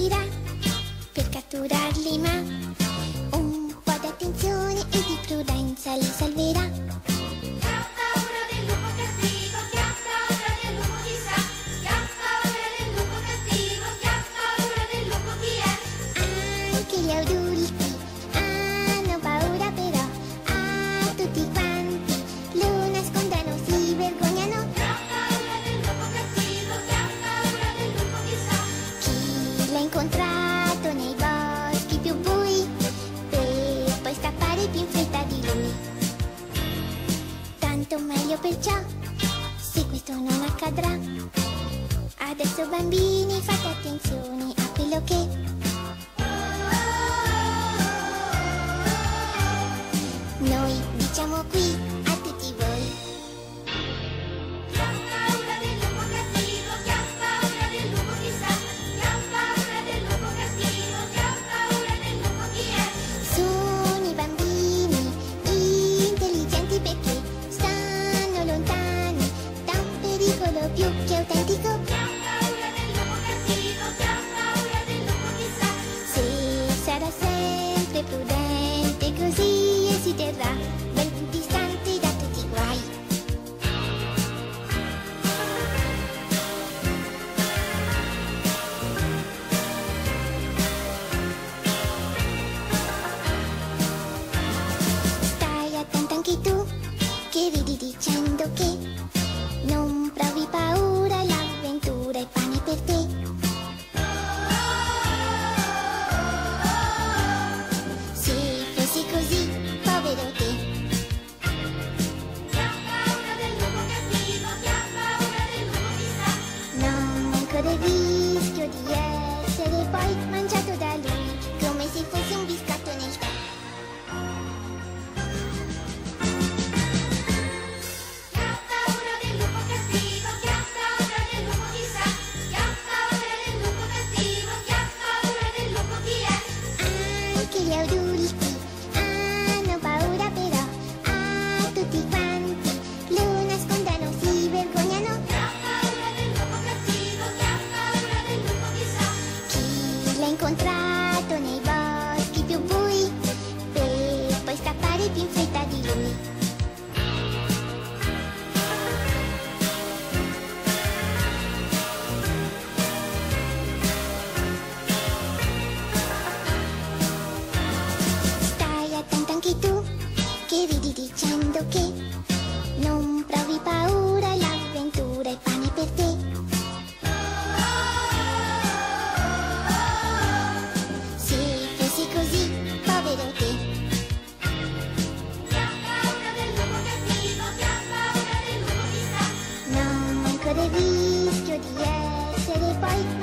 tira per perciò se questo non accadrà. Adesso bambini fate attenzione a quello che correre il rischio di essere poi mangiato incontrato nei boschi più bui per poi scappare più in fretta di lui. Stai attento anche tu che ridi dicendo che 拜。